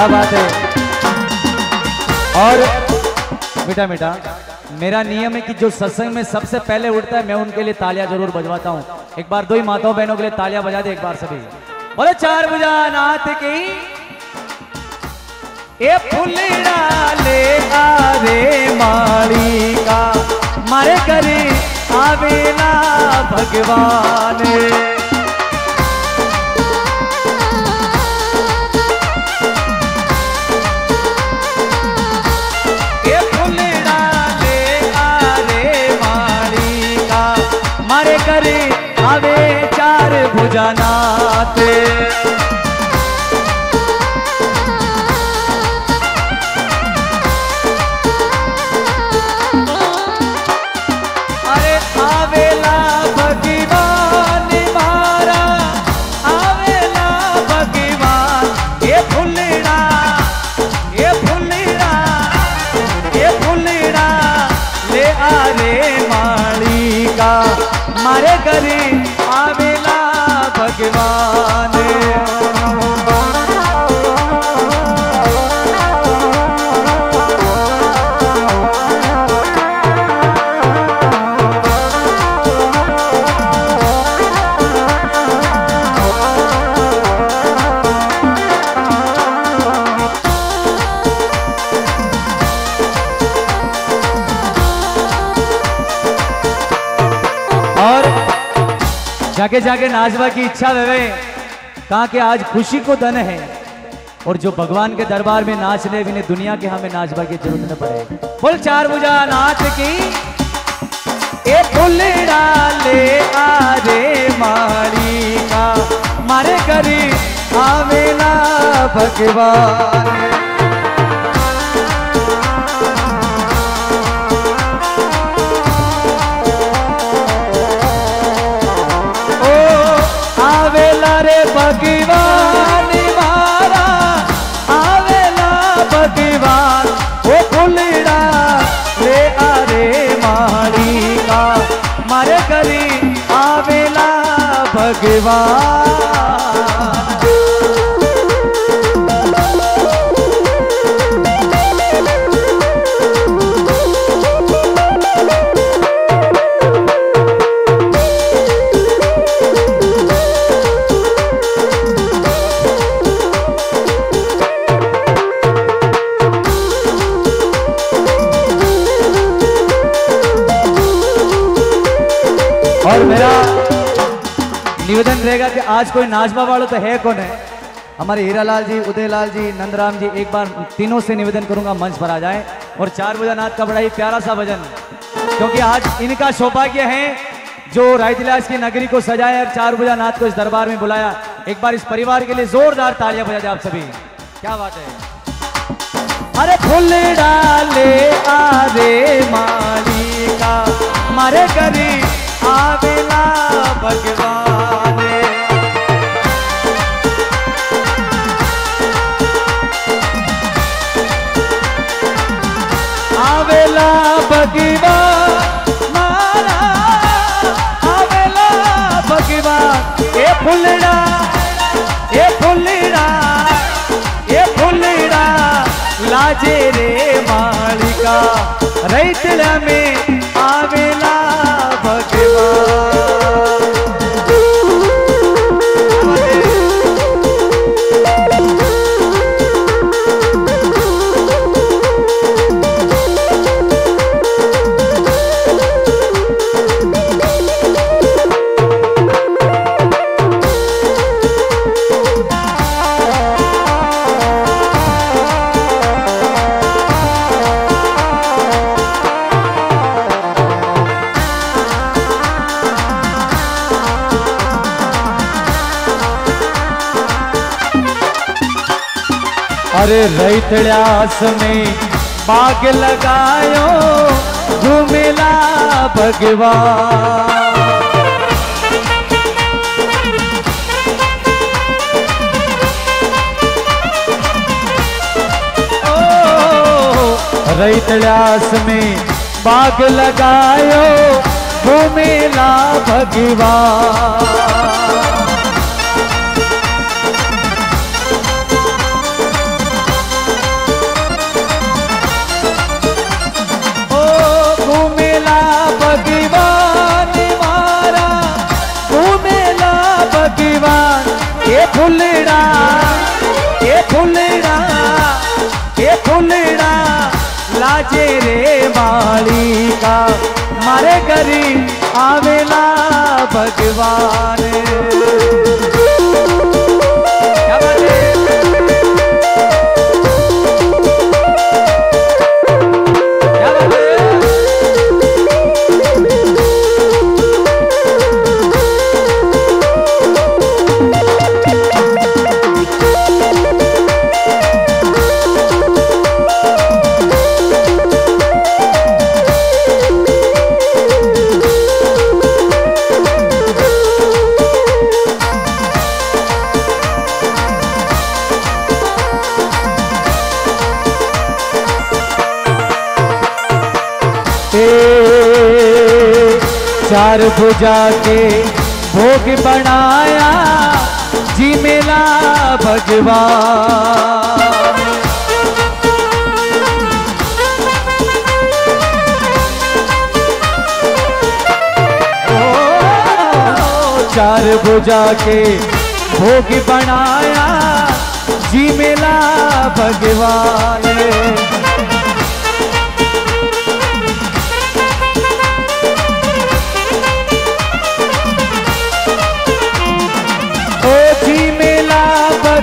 क्या बात है? और मीठा मीठा, मेरा नियम है कि जो सत्संग में सबसे पहले उठता है, मैं उनके लिए तालियाँ ज़रूर बजवाता हूँ। एक बार दो ही माताओं बहनों के लिए तालियाँ बजा दे एक बार सभी। बोले, चार बुझा नाथ की ए ले आवे माली का, मारे करे आवेला भगवान। भुजनाथ जाके जाके नाचवा की इच्छा वे कहा कि आज खुशी को धन है। और जो भगवान के दरबार में नाच ले भी दुनिया के हमें नाचवा की ज़रूरत न पड़े। बोल चार बुझा नाच की, ए फुलड़ा ले आ रे माली का, मारे करी आवेला भगवान। मारे करी आवेला भगवान। और मेरा निवेदन रहेगा कि आज कोई नाचबा वालों तो है कौन है? हमारे हीरालाल जी उदयलाल जी नंदराम जी एक बार तीनों से निवेदन करूँगा मंच पर आ जाएँ और चार बुझा नाथ का बड़ा ही प्यारा सा भजन। क्योंकि आज इनका सौभाग्य है जो रायतिलास की नगरी को सजाया और चार बुझा नाथ को इस दरबार में बुलाया। एक बार इस परिवार के लिए जोरदार तालियाँ बजा जाए आप सभी। क्या बात है? अरे फुल डाले आ रे रैतड़ा में अरे रैतड़्यास में बाग लगायो घूमेला भगवान। ओ रैतड़्यास में बाग लगायो घूमेला भगवान। भगवान मारा। तू मेला भगवान के फुलड़ा के फुलड़ा के फुलड़ा। लाजे रे बाड़ी का, मारे गरीब आवेला भगवान चार भुजा के भोग बनाया, जी मेला भगवान चार भुजा के भोग बनाया, जी मेला भगवान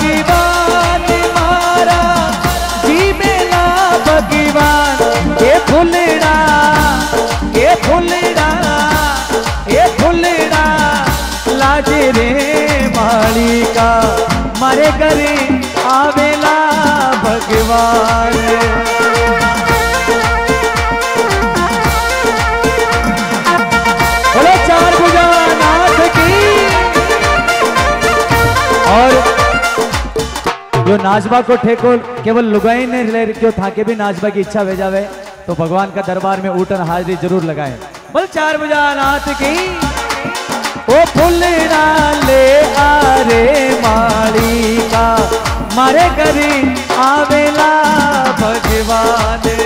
भगवान मारा जी मेला भगवान, ये फुलड़ा ये फुलड़ा ये फुलड़ा, लाज रे मालिका, मारे करे आवेला भगवान। जो नाजबा को ठेको, केवल लुगाई ने ले क्यों था के भी नाजबा की इच्छा भेजा भेजावे तो भगवान का दरबार में ऊटन हाजिरी ज़रूर लगाए। बोल चार बजा नाथ की, ओ फुल ले आरे माड़ी का, मारे करी आवेला भगवान।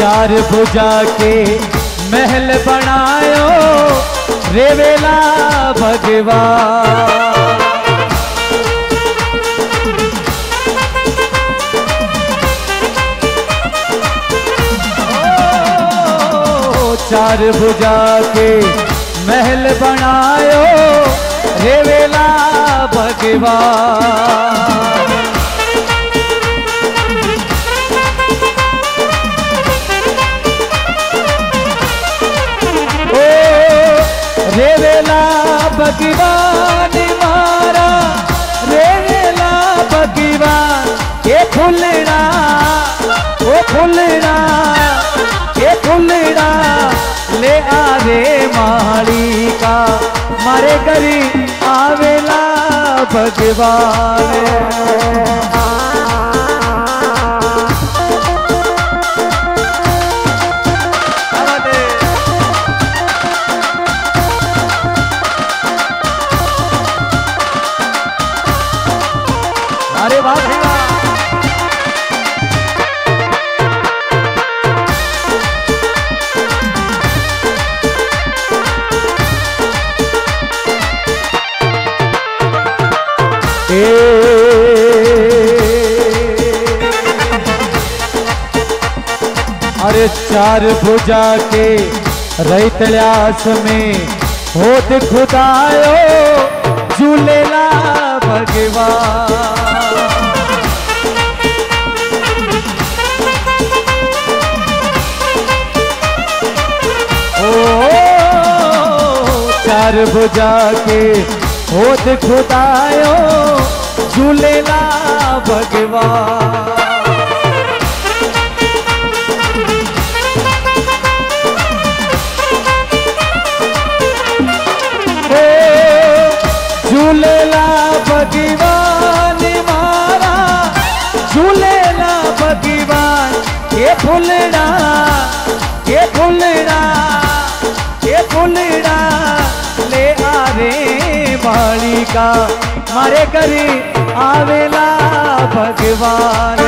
चार भुजा के महल बनायो रेवेला भगवान। ओ, चार भुजा के महल बनायो रेवेला भगवान। रेवेला भगवान मारा रेवेला भगवान, ये फुलड़ा, ओ फुलड़ा, ये फुलड़ा, ले आ रे माली का, मारे करी आवेला भगवान। चार भुजा के रैतल्यास में होत खुदायो झूलेला भगवान। ओ, चार भुजा के होत खुदायो झूलेला भगवान। फुलड़ा ये फुलड़ा ये फुलड़ा ले आवे बाड़ी का। मारे करी आवेला भगवान।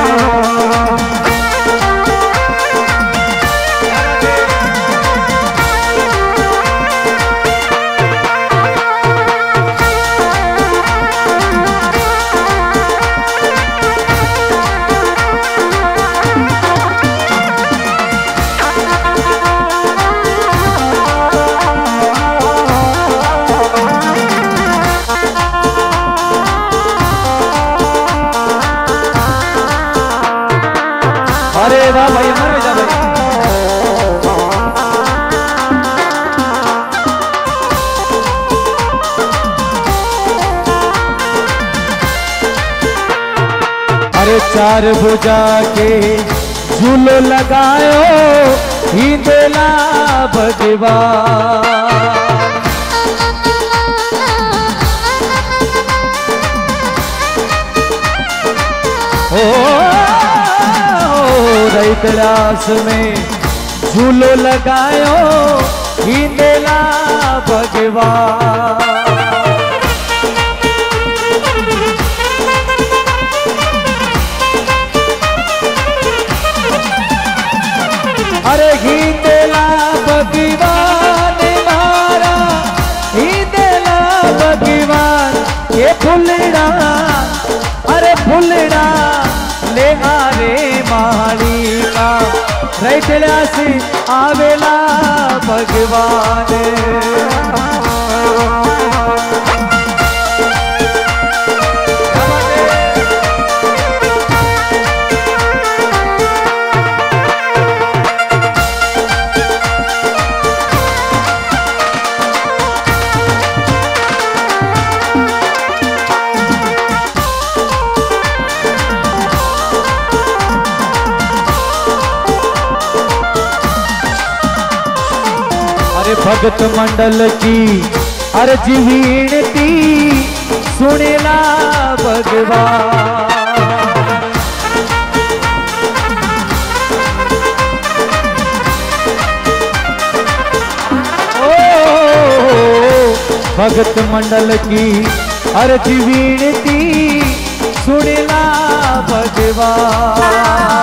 चार भुजा के झूलो लगायो ही देला भगवान ओ रैतरास में झूलो लगायो ही देला भगवान अरे गीतेला भगवान मारा। गीतेला भगवान ये फुलड़ा, अरे फुलड़ा, ले आ रे मालिका रैतलासी आवेला भगवान। भगत मंडल की अर्जी वीणती सुनेला भगवान। भगत मंडल की अर्जी वीणती सुनेला भगवान।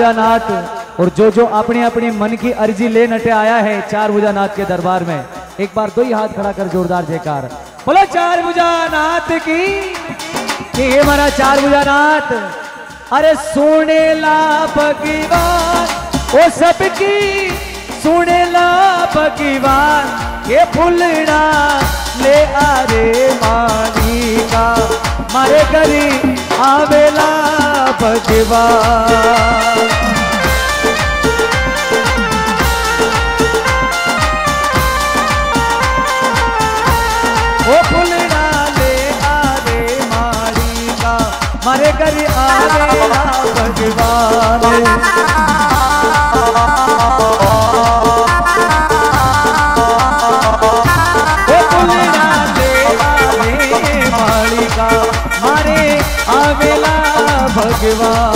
भुजानाथ। और जो जो अपने अपने मन की अर्जी ले नटे आया है, चार भुजानाथ के दरबार में। एक बार दो ही हाथ खड़ा कर जोरदार जयकार। बोलो, चार भुजानाथ की। कि ये हमारा चार भुजानाथ। अरे सुनेला भगवान ओ सबकी सुनेला भगवान ये फुलड़ा ले आ रे मालिका मारे करी आवेला। आ मालिका मारे करी आवेला भगवान வாழ்வா